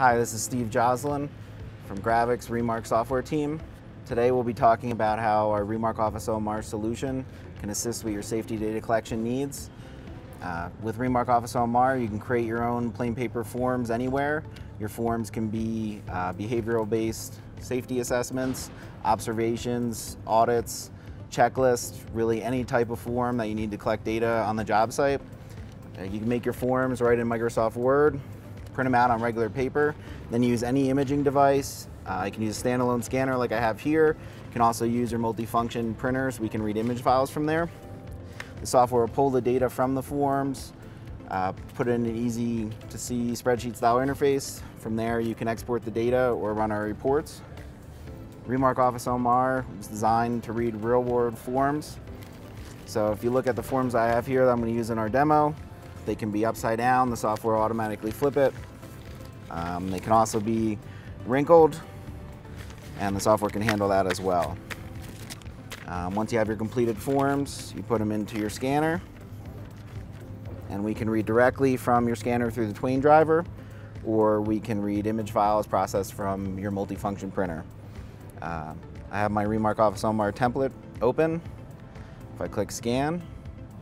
Hi, this is Steve Joslin from Gravic's Remark software team. Today we'll be talking about how our Remark Office OMR solution can assist with your safety data collection needs. Uh, with Remark Office OMR, you can create your own plain paper forms anywhere. Your forms can be uh, behavioral based safety assessments, observations, audits, checklists, really any type of form that you need to collect data on the job site. Uh, you can make your forms right in Microsoft Word, print them out on regular paper, then use any imaging device. Uh, can use a standalone scanner like I have here. You can also use your multifunction printers. We can read image files from there. The software will pull the data from the forms, uh, put it in an easy to see spreadsheet style interface. From there you can export the data or run our reports. Remark Office OMR is designed to read real world forms. So if you look at the forms I have here that I'm going to use in our demo, they can be upside down, the software will automatically flip it. Um, they can also be wrinkled, and the software can handle that as well. Um, once you have your completed forms, you put them into your scanner, and we can read directly from your scanner through the Twain driver, or we can read image files processed from your multifunction printer. Uh, I have my Remark Office OMR template open. If I click scan,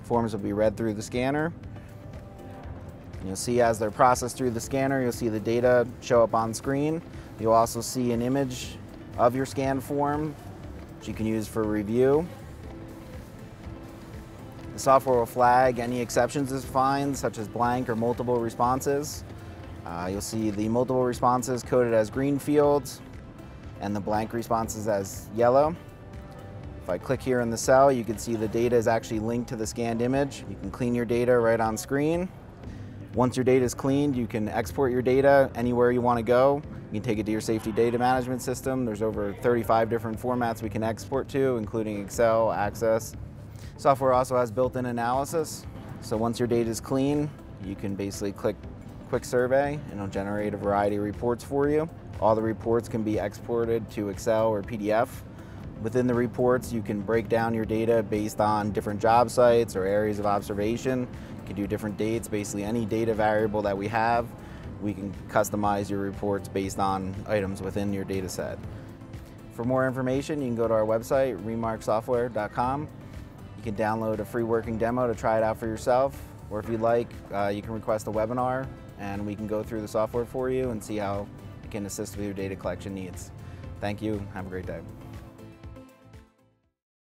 forms will be read through the scanner. You'll see as they're processed through the scanner, you'll see the data show up on screen. You'll also see an image of your scanned form, which you can use for review. The software will flag any exceptions it finds, such as blank or multiple responses. Uh, you'll see the multiple responses coded as green fields and the blank responses as yellow. If I click here in the cell, you can see the data is actually linked to the scanned image. You can clean your data right on screen. Once your data is cleaned, you can export your data anywhere you want to go. You can take it to your safety data management system. There's over 35 different formats we can export to, including Excel, Access. Software also has built-in analysis. So once your data is clean, you can basically click Quick Survey and it'll generate a variety of reports for you. All the reports can be exported to Excel or PDF. Within the reports, you can break down your data based on different job sites or areas of observation. You can do different dates, basically any data variable that we have. We can customize your reports based on items within your data set. For more information, you can go to our website, remarksoftware.com. You can download a free working demo to try it out for yourself, or if you'd like, uh, you can request a webinar and we can go through the software for you and see how it can assist with your data collection needs. Thank you. Have a great day.